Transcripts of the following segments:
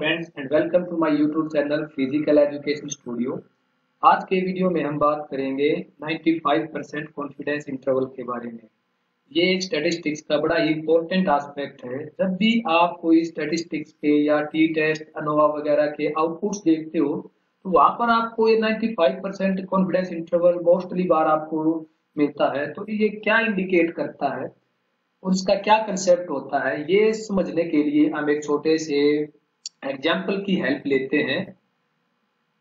Friends and welcome to my YouTube channel physical education studio आज के video में हम बात करेंगे 95 परसेंट कॉन्फिडेंस इंटरवल के बारे में। ये स्टैटिस्टिक्स का बड़ा ही इंपॉर्टेंट एस्पेक्ट है। जब भी आप कोई स्टैटिस्टिक्स के या टी टेस्ट अनोवा वगैरह के आउटपुट्स देखते हो तो वहाँ पर आपको ये 95 परसेंट कॉन्फिडेंस इंटरवल मोस्टली बार आपको मिलता है। तो ये क्या इंडिकेट करता है? और इसका क्या कंसेप्ट होता है? ये समझने के लिए हम एक छोटे से एग्ज़ाम्पल की हेल्प लेते हैं।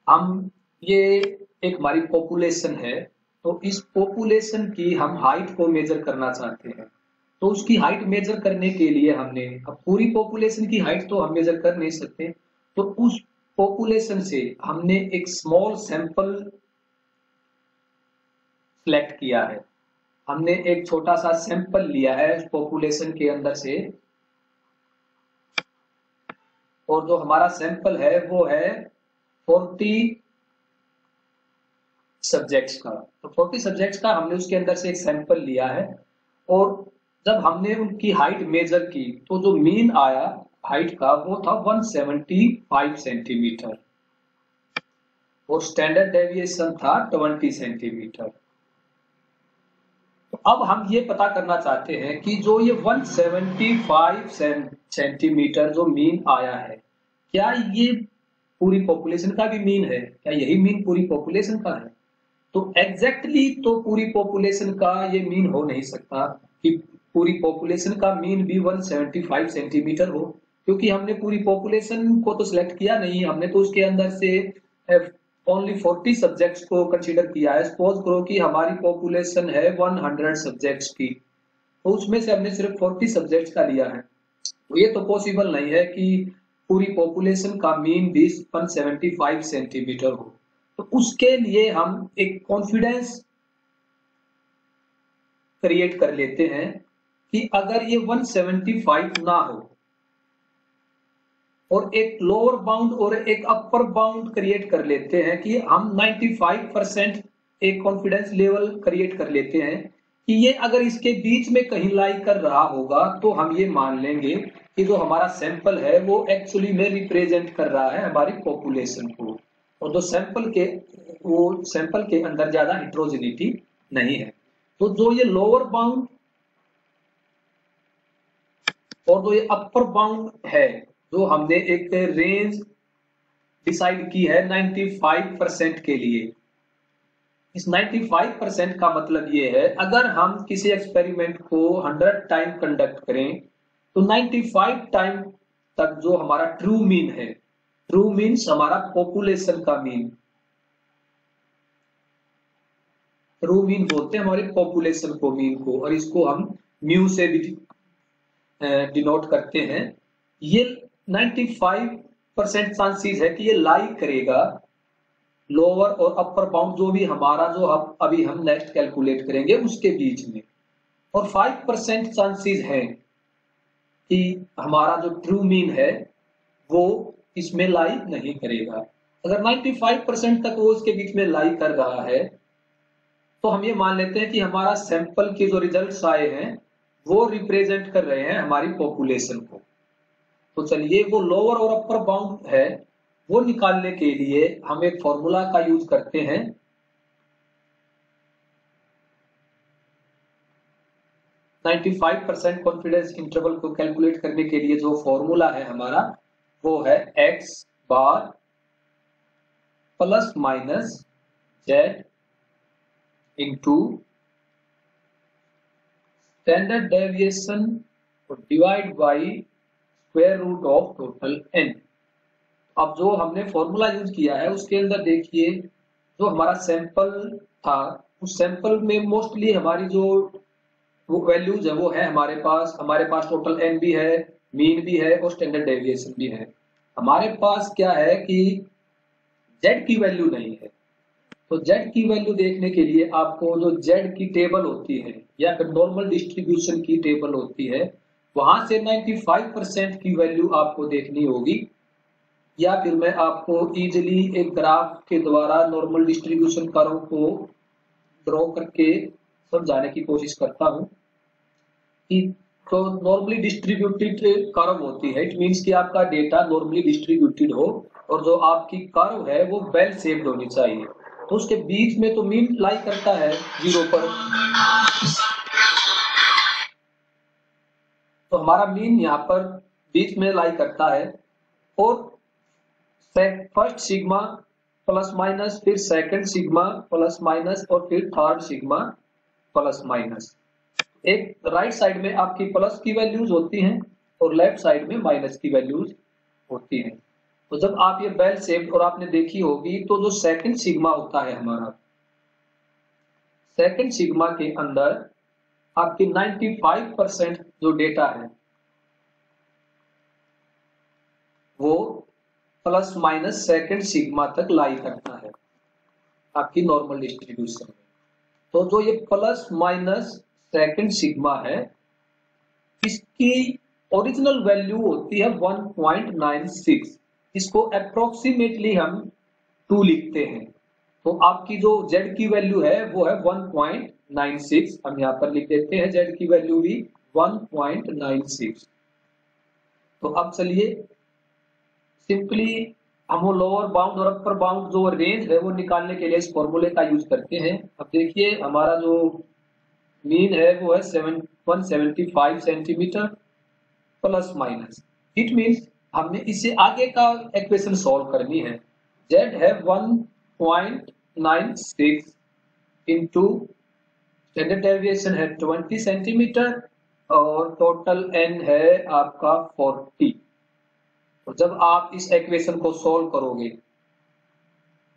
हम, ये एक हमारी पॉपुलेशन है तो इस पॉपुलेशन की हम हाइट को मेजर करना चाहते हैं। तो उसकी हाइट मेजर करने के लिए हमने, अब पूरी पॉपुलेशन की हाइट तो हम मेजर कर नहीं सकते। तो उस पॉपुलेशन से हमने एक स्मॉल सैंपल सिलेक्ट किया है। हमने एक छोटा सा सैंपल लिया है पॉपुलेशन के अंदर से। और जो हमारा सैंपल है, वो है 40 सब्जेक्ट्स का। तो 40 सब्जेक्ट्स का हमने उसके अंदर से एक सैंपल लिया है और जब हमने उनकी हाइट मेजर की तो जो मीन आया हाइट का, वो था 175 सेंटीमीटर और स्टैंडर्ड डेविएशन था 20 सेंटीमीटर अब हम ये पता करना चाहते हैं कि जो ये 175 सेंटीमीटर जो मीन आया है, क्या ये पूरी पॉपुलेशन का भी मीन है? क्या यही मीन पूरी पॉपुलेशन का है? तो एग्जैक्टली exactly तो पूरी पॉपुलेशन का ये मीन हो नहीं सकता कि पूरी पॉपुलेशन का मीन भी 175 सेंटीमीटर हो, क्योंकि हमने पूरी पॉपुलेशन को तो सिलेक्ट किया नहीं, हमने तो उसके अंदर से ओनली 40 सब्जेक्ट्स को कंसीडर किया है। सपोज़ करो कि हमारी पॉपुलेशन है 100 सब्जेक्ट्स की। तो उसमें से हमने सिर्फ़ 40 सब्जेक्ट्स का लिया है। तो ये तो पॉसिबल नहीं है कि पूरी पॉपुलेशन का मीन भी 175 सेंटीमीटर हो। तो उसके लिए हम एक कॉन्फिडेंस क्रिएट कर लेते हैं कि अगर ये 175 ना हो और एक लोअर बाउंड और एक अपर बाउंड क्रिएट कर लेते हैं कि हम 95 परसेंट एक कॉन्फिडेंस लेवल क्रिएट कर लेते हैं कि ये अगर इसके बीच में कहीं लाई कर रहा होगा तो हम ये मान लेंगे कि जो हमारा सैंपल है, वो एक्चुअली में रिप्रेजेंट कर रहा है हमारी पॉपुलेशन को। और जो सैंपल के, वो सैंपल के अंदर ज़्यादा हिट्रोजिनिटी नहीं है। तो जो ये लोअर बाउंड और जो ये अपर बाउंड है जो हमने एक रेंज डिसाइड की है 95 परसेंट के लिए। इस 95 परसेंट का मतलब ये है, अगर हम किसी एक्सपेरिमेंट को 100 टाइम कंडक्ट करें तो 95 टाइम तक जो हमारा ट्रू मीन है ट्रू मीन्स हमारा पॉपुलेशन का मीन ट्रू मीन बोलते हैं हमारे पॉपुलेशन को मीन को, और इसको हम म्यू से भी डिनोट करते हैं। ये 95 परसेंट चांसेस है कि ये लाई करेगा लोअर और अपर बाउंड जो भी हमारा, जो अब अभी हम नेक्स्ट कैलकुलेट करेंगे, उसके बीच में। और 5 परसेंट चांसेस है कि हमारा जो ट्रू मीन है, वो इसमें लाई नहीं करेगा। अगर 95 परसेंट तक वो उसके बीच में लाई कर रहा है तो हम ये मान लेते हैं कि हमारा सैंपल के जो रिजल्ट्स आए हैं, वो रिप्रेजेंट कर रहे हैं हमारी पॉपुलेशन को। तो चलिए वो लोअर और अपर बाउंड है, वो निकालने के लिए हम एक फॉर्मूला का यूज़ करते हैं। Ninety five percent confidence interval को कैलकुलेट करने के लिए जो फॉर्मूला है हमारा, वो है X bar plus minus Z into standard deviation divide by square root of total N अब जो हमने फॉर्मूला यूज़ किया है, उसके अंदर देखिए, जो हमारा सैंपल था, उस सैंपल में मोस्टली हमारी जो वो वैल्यूज़ है, वो है हमारे पास। हमारे पास टोटल एन भी है मीन भी है और स्टैंडर्ड डेविएशन भी है। हमारे पास क्या है कि जेड की वैल्यू नहीं है। तो जेड की वैल्यू देखने के लिए आपको जो जेड की टेबल होती है, या फिर नॉर्मल डिस्ट्रीब्यूशन की टेबल होती है वहाँ से 95 परसेंट की वैल्यू आपको देखनी होगी। या फिर मैं आपको इजिली एक ग्राफ के द्वारा नॉर्मल डिस्ट्रीब्यूशन कर्व को ड्रॉ करके समझाने की कोशिश करता हूँ कि तो नॉर्मली डिस्ट्रीब्यूटेड कर्व होती है। इट मींस कि आपका डेटा नॉर्मली डिस्ट्रीब्यूटेड हो और जो आपकी कर्व है वो वेल सेव्ड होनी चाहिए। तो उसके बीच में तो मीन लाई करता है ज़ीरो पर। तो हमारा मीन यहाँ पर बीच में लाई करता है। और फ़र्स्ट सिग्मा प्लस माइनस फिर सेकंड सिग्मा प्लस माइनस और फिर थर्ड सिग्मा प्लस माइनस एक राइट right साइड में आपकी प्लस की वैल्यूज़ होती हैं और लेफ़्ट साइड में माइनस की वैल्यूज़ होती हैं। तो जब आप ये बेल सेप्ड और आपने देखी होगी तो जो सेकंड सिग्मा होता है हमारा सेकंड सिग्मा के अंदर आपकी 95 परसेंट जो डेटा है, वो प्लस माइनस सेकंड सिग्मा तक लाई करता है आपकी नॉर्मल डिस्ट्रीब्यूशन में। तो जो ये प्लस माइनस सेकंड सिग्मा है, इसकी ओरिजिनल वैल्यू होती है 1.96 इसको अप्रोक्सीमेटली हम टू लिखते हैं। तो आपकी जो z की वैल्यू है, वो है 1.96 हम यहाँ पर लिख देते हैं z की वैल्यू भी। 1.96 तो अब चलिए सिंपली हम वो लोअर बाउंड और अपर बाउंड जो रेंज है वो निकालने के लिए इस फॉर्मूले का यूज़ करते हैं। अब देखिए, हमारा जो मीन है वो है seven one seventy five centimetre plus minus it means हमने इसे आगे का इक्वेशन सॉल्व करनी है। जेड है 1.96 इनटू स्टैंडर्ड डेविएशन है 20 सेंटीमीटर और टोटल n है आपका 40 और जब आप इस इक्वेशन को सॉल्व करोगे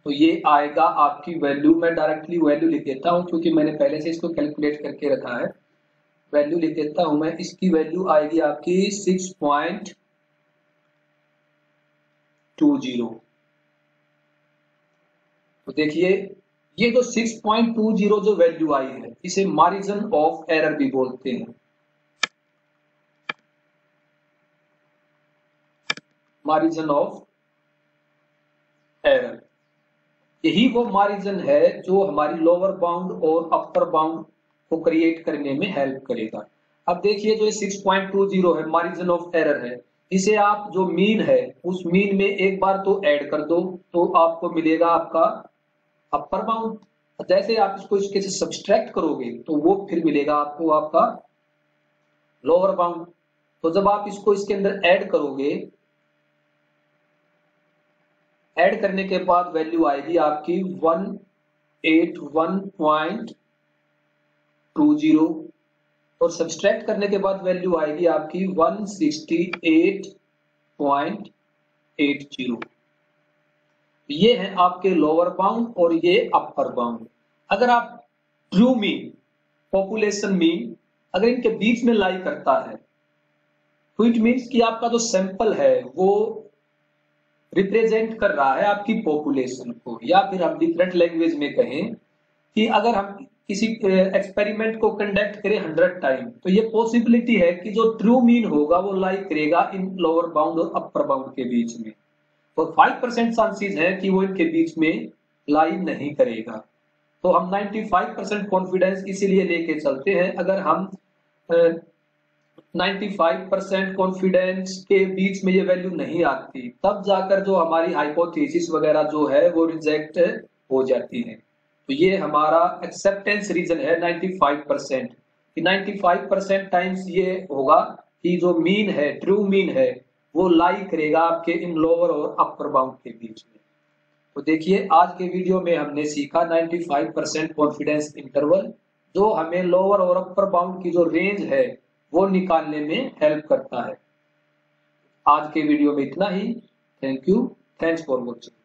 तो ये आएगा आपकी वैल्यू मैं डायरेक्टली वैल्यू लिख देता हूँ, क्योंकि मैंने पहले से इसको कैलकुलेट करके रखा है। वैल्यू लिख देता हूँ मैं, इसकी वैल्यू आएगी आपकी सिक्स पॉइंट टू ज़ीरो तो देखिए, ये जो 6.20 जो वैल्यू आई है, इसे मारिजन ऑफ़ एरर भी बोलते हैं। मारिजन ऑफ़ एरर यही वो मारिजन है जो हमारी लोअर बाउंड और अपर बाउंड को क्रिएट करने में हेल्प करेगा। अब देखिए जो 6.20 है मारिजन ऑफ़ एरर है, इसे आप जो मीन है, उस मीन में एक बार तो ऐड कर दो तो आपको मिलेगा आपका अपर बाउंड जैसे आप इसको इसके से सब्सट्रैक्ट करोगे तो वो फिर मिलेगा आपको आपका लोअर बाउंड तो जब आप इसको इसके अंदर ऐड करोगे ऐड करने के बाद वैल्यू आएगी आपकी one eight one point two zero. और सब्सट्रैक्ट करने के बाद वैल्यू आएगी आपकी 168.80 ये है आपके लोअर बाउंड और ये अपर बाउंड अगर आप ट्रू मीन पॉपुलेशन मीन अगर इनके बीच में लाई करता है तो इट मीन्स कि आपका जो सैंपल है, वो रिप्रेजेंट कर रहा है आपकी पॉपुलेशन को, या फिर हम डिफरेंट लैंग्वेज में कहें कि अगर हम किसी एक्सपेरिमेंट को कंडक्ट करें हंड्रेड टाइम तो ये पॉसिबिलिटी है कि जो ट्रू मीन होगा वो लाई करेगा इन लोअर बाउंड और अपर बाउंड के बीच में। और फाइव परसेंट चांसेस है कि वो इनके बीच में लाई नहीं करेगा। तो हम 95 परसेंट कॉन्फिडेंस इसीलिए लेके चलते हैं, अगर हम 95 परसेंट कॉन्फिडेंस के बीच में ये वैल्यू नहीं आती। तब जाकर जो हमारी हाइपोथेसिस वगैरह जो है, वो रिजेक्ट हो जाती है। तो ये हमारा एक्सेप्टेंस रीजन है 95 परसेंट कि 95 परसेंट टाइम्स ये होगा कि जो मीन है ट्रू मीन है, वो लाई करेगा आपके इन लोअर और अपर बाउंड के बीच में। तो देखिए, आज के वीडियो में हमने सीखा 95 परसेंट कॉन्फिडेंस इंटरवल जो हमें लोअर और अपर बाउंड की जो रेंज है वो निकालने में हेल्प करता है। आज के वीडियो में इतना ही। Thank you thanks for watching